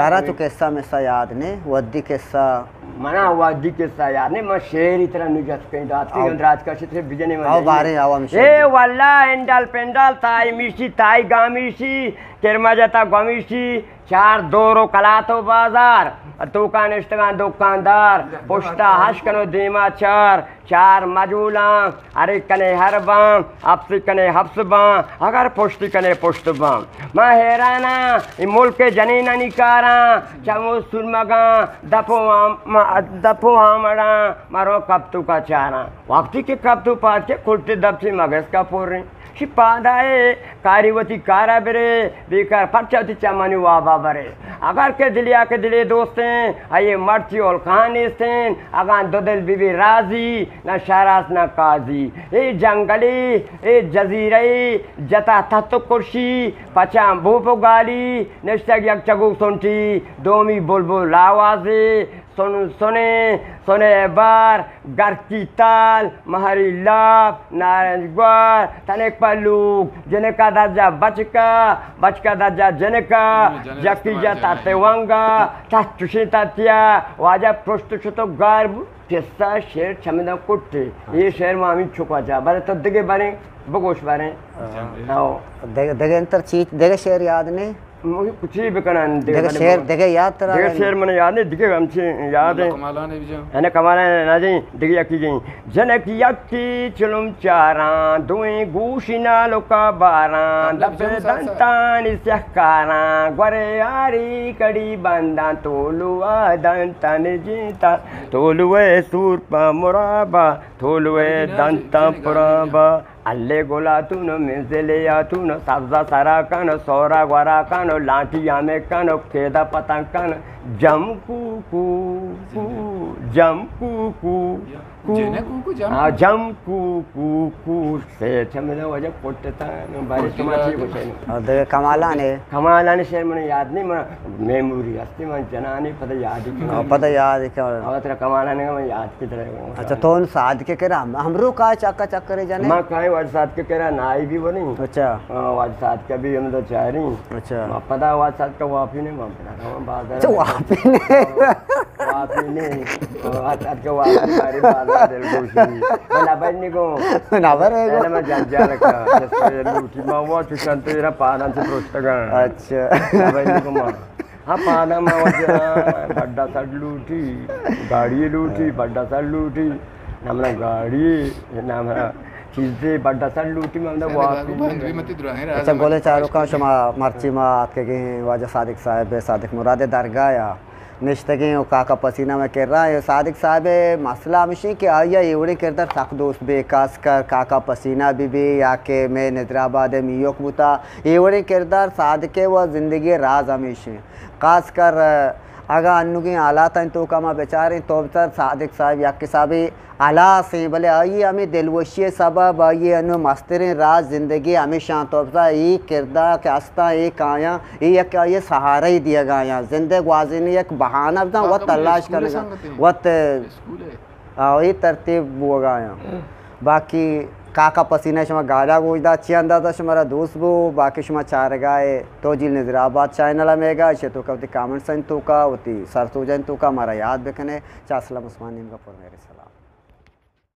तारा तो कैसा मैसा याद ने वद्दी कैसा? मना वादी के सा यार ने मैं शेर इतना निजत कहीं रात के रात का से बिजने में आओ बारे आओ हम ए वल्ला एंडल पेंडल ताई मिशी ताई गामिशी किरमा जता गमीशी चार दोरो कलातो बाज़ार तूकान इश्तगान दुकानदार पुष्टा हश कनो दीमा चार चार मजूला अरे कने हर बाम अपसी कने हफ्स बाम अगर पुश्ती कने पुष्ट बाम मैं हैराना मुल्क के जनी जनीना निकारा चमो सुरमगा दफो हम दफो हमड़ा मारो कब तू का चारा वक्त के कब तू पास खुलते दब से मगज का पोर रही पादाए कारीवती कारा बेरे बेकार फटचती चमनी बाबा बरे अगर के दिलिया के दिले दोस्तें आए मर्ची और सेन अगान दोदल बीबी राज़ी न शरास न काजी। ए जंगली ए जजीरे जता तत्व कुर्सी पचा भूप गाली नेस्तग यक चगु सुनती दोमी बुलबुल आवाजे सुन सुने सुने बार गर की ताल महरी लाभ नारायण ग्वार तनेक पल्लूक जने का दर्जा बचका बचका दर्जा जनका जकी जाता तेवंगा तस्तुशी तत्या वाजा प्रस्तुत गर्भ तेस्ता शेर छमिदा कुट्टे। ये शेर में छुपा जा। बारे तो दिगे बारे बगोश बारे आओ। देगे देगे अंतर चीज़ देगे शेर याद ने मुझे कुछ ही बिकना देगे शेर देगे याद तेरा दिगे शेर मैंने याद नहीं दिगे हमसे याद है। कमालाने भी जाओ है ना कमाला ना जी दिगे यकी जी। जनक यकी चलुम चारा दुई गूशिना लोका बारा दबे दंतान सहकारा gware ari kadi banda toluwa dantan jita toluwe surpa muraba toluwe dantan puraba अल्ले गोला तून मिजले या तून साजा सारा कन सौरा ग्वारा कन लाठी जम कू कू कू जम कू कू कू कूकू जम हाँ जम कू कू कू से छमने वजह पोटता न ने कमालाने शेर मैंने याद नहीं मैं मेमोरी हस्ती मैं जनाने पता याद ही पता याद है क्या तेरा कमालाने का मैं याद की तरह अच्छा तो उन साध के करा हम हमरो का चक्का चक्कर जाने? माँ कहीं वाज साथ के कह रहा नाई भी बनी। अच्छा। वाज साथ का भी हम तो चाह रही। अच्छा। पता वाज साथ का वापी नहीं वहाँ पता अच्छा वहाँ ने वापी नहीं। वाज साथ का वापी हमारी बाज़ार दिल खुशी बना बनने को ना बरे ऐसा मैं जान जा रखा जैसे लूटी माँ वो चुकन तो ये पाना से प्रोस्टगा अच्छा। बनने को माँ। हाँ पाना माँ वजह बड्डा साथ लूटी गाड़ी लूटी बड्डा साथ लूटी। हमारा गाड़ी हमारा चीज़ें बड्डा साथ लूटी में हमने मत रहा अच्छा गोले चारों का शमा मर्ची मा के गए वाजा सादिक साहब सादिक मुराद दरगाह या और काका पसीना में कर रहा है, सादिक साहब, मसला हमेशा कि आया एवढे किरदार तक दोस्त बे खास कर काका पसीना भी बे या के मैं नजराबाद मियोक बुता एवढे किरदार हालात हैं तो कमा बेचारे तो सर सादिक साहब या के साहब अला से भले आइए हमें दिलवशी सबब आइए अनु मस्तरे राज ज़िंदगी हमेशा तो ये किरदार के आस्था एक आया ये एक ये सहारा ही दिया गया ज़िंदगी वाजिन एक बहाना बता वह तलाश स्कूल करने का संगत है। वह हाँ। ये तरतीब वो गया बाकी काका पसीना शुमा गाड़ा गोजदा अच्छी अंदाज़ा शुमारा दोस्त बो, बाकी शुमा चार गाए। तो जिल नजराबाद चैनल में गा शे तो कामेंट सन तो का होती सर तो जन तो का हमारा याद बेखने। चासला उस्मान का मेरे सलाम।